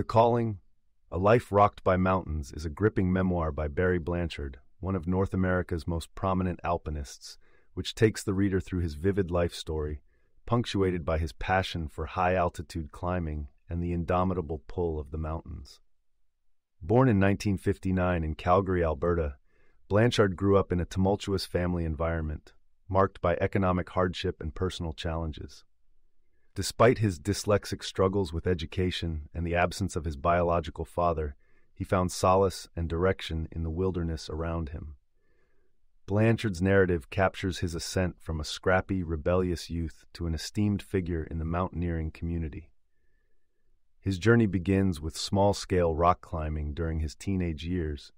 The Calling, A Life Rocked by Mountains is a gripping memoir by Barry Blanchard, one of North America's most prominent alpinists, which takes the reader through his vivid life story, punctuated by his passion for high altitude climbing and the indomitable pull of the mountains. Born in 1959 in Calgary, Alberta, Blanchard grew up in a tumultuous family environment, marked by economic hardship and personal challenges. Despite his dyslexic struggles with education and the absence of his biological father, he found solace and direction in the wilderness around him. Blanchard's narrative captures his ascent from a scrappy, rebellious youth to an esteemed figure in the mountaineering community. His journey begins with small scale rock climbing during his teenage years,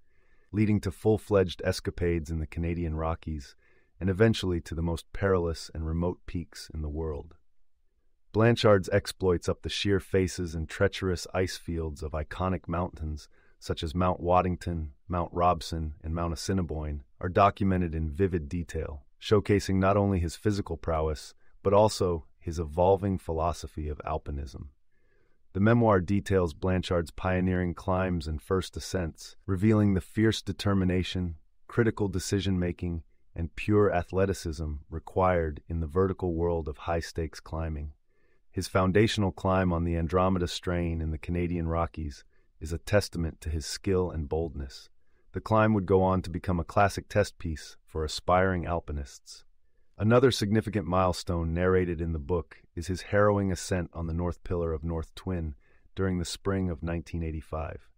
leading to full fledged escapades in the Canadian Rockies and eventually to the most perilous and remote peaks in the world. Blanchard's exploits up the sheer faces and treacherous ice fields of iconic mountains such as Mount Waddington, Mount Robson, and Mount Assiniboine are documented in vivid detail, showcasing not only his physical prowess, but also his evolving philosophy of alpinism. The memoir details Blanchard's pioneering climbs and first ascents, revealing the fierce determination, critical decision making, and pure athleticism required in the vertical world of high stakes climbing. His foundational climb on the Andromeda Strain in the Canadian Rockies is a testament to his skill and boldness. The climb would go on to become a classic test piece for aspiring alpinists. Another significant milestone narrated in the book is his harrowing ascent on the North Pillar of North Twin during the spring of 1985.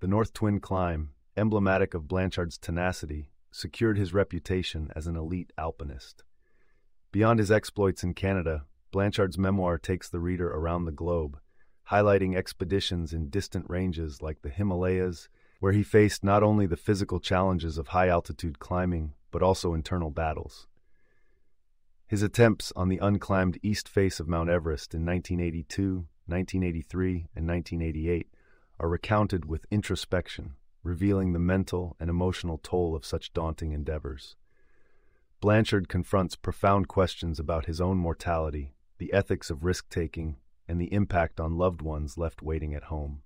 The North Twin climb, emblematic of Blanchard's tenacity, secured his reputation as an elite alpinist. Beyond his exploits in Canada, Blanchard's memoir takes the reader around the globe, highlighting expeditions in distant ranges like the Himalayas, where he faced not only the physical challenges of high altitude climbing, but also internal battles. His attempts on the unclimbed east face of Mount Everest in 1982, 1983, and 1988 are recounted with introspection, revealing the mental and emotional toll of such daunting endeavors. Blanchard confronts profound questions about his own mortality, the ethics of risk taking, and the impact on loved ones left waiting at home.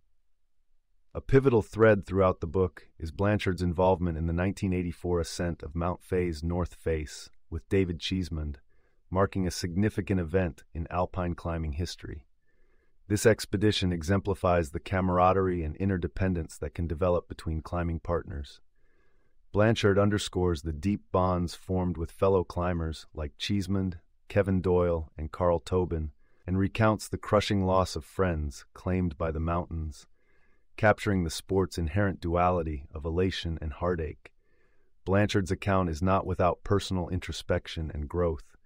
A pivotal thread throughout the book is Blanchard's involvement in the 1984 ascent of Mount Fay's North Face with David Cheesmond, marking a significant event in alpine climbing history. This expedition exemplifies the camaraderie and interdependence that can develop between climbing partners. Blanchard underscores the deep bonds formed with fellow climbers like Cheesmond, Kevin Doyle, and Carl Tobin, and recounts the crushing loss of friends claimed by the mountains, capturing the sport's inherent duality of elation and heartache. Blanchard's account is not without personal introspection and growth.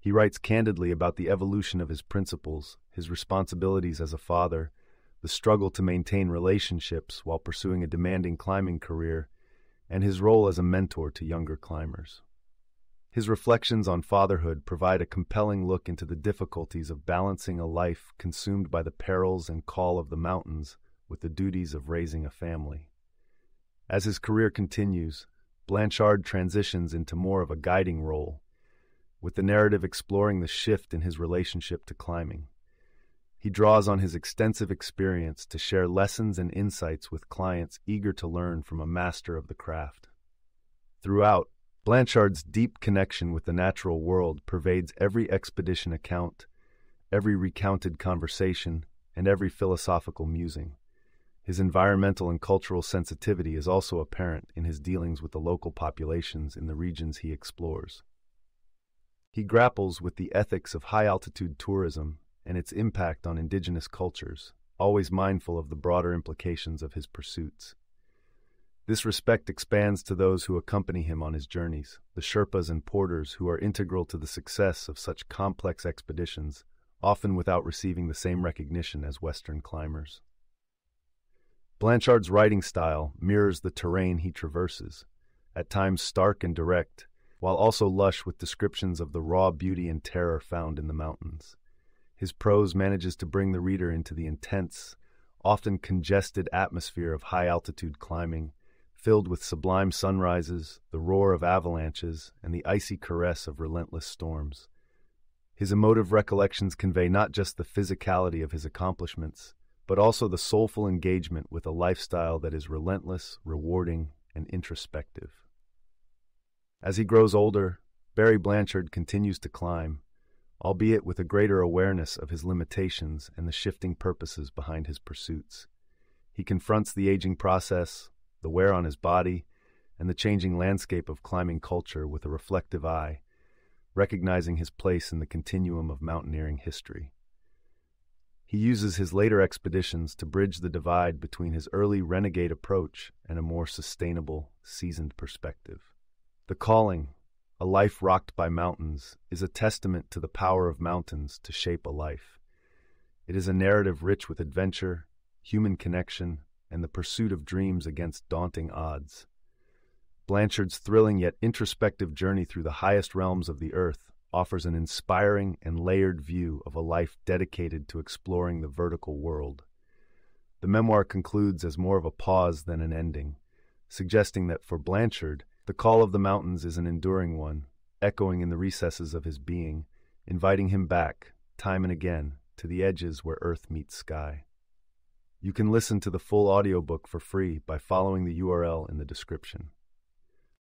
He writes candidly about the evolution of his principles, his responsibilities as a father, the struggle to maintain relationships while pursuing a demanding climbing career, and his role as a mentor to younger climbers. His reflections on fatherhood provide a compelling look into the difficulties of balancing a life consumed by the perils and call of the mountains with the duties of raising a family. As his career continues, Blanchard transitions into more of a guiding role, with the narrative exploring the shift in his relationship to climbing. He draws on his extensive experience to share lessons and insights with clients eager to learn from a master of the craft. Throughout, Blanchard's deep connection with the natural world pervades every expedition account, every recounted conversation, and every philosophical musing. His environmental and cultural sensitivity is also apparent in his dealings with the local populations in the regions he explores. He grapples with the ethics of high altitude tourism and its impact on indigenous cultures, always mindful of the broader implications of his pursuits. This respect expands to those who accompany him on his journeys, the Sherpas and porters who are integral to the success of such complex expeditions, often without receiving the same recognition as Western climbers. Blanchard's writing style mirrors the terrain he traverses, at times stark and direct, while also lush with descriptions of the raw beauty and terror found in the mountains. His prose manages to bring the reader into the intense, often congested atmosphere of high altitude climbing filled with sublime sunrises, the roar of avalanches, and the icy caress of relentless storms. His emotive recollections convey not just the physicality of his accomplishments, but also the soulful engagement with a lifestyle that is relentless, rewarding, and introspective. As he grows older, Barry Blanchard continues to climb, albeit with a greater awareness of his limitations and the shifting purposes behind his pursuits. He confronts the aging process, the wear on his body, and the changing landscape of climbing culture with a reflective eye, recognizing his place in the continuum of mountaineering history. He uses his later expeditions to bridge the divide between his early renegade approach and a more sustainable, seasoned perspective. The Calling, a life rocked by mountains, is a testament to the power of mountains to shape a life. It is a narrative rich with adventure, human connection, and the pursuit of dreams against daunting odds. Blanchard's thrilling yet introspective journey through the highest realms of the earth offers an inspiring and layered view of a life dedicated to exploring the vertical world. The memoir concludes as more of a pause than an ending, suggesting that for Blanchard, the call of the mountains is an enduring one, echoing in the recesses of his being, inviting him back, time and again, to the edges where earth meets sky. You can listen to the full audiobook for free by following the URL in the description.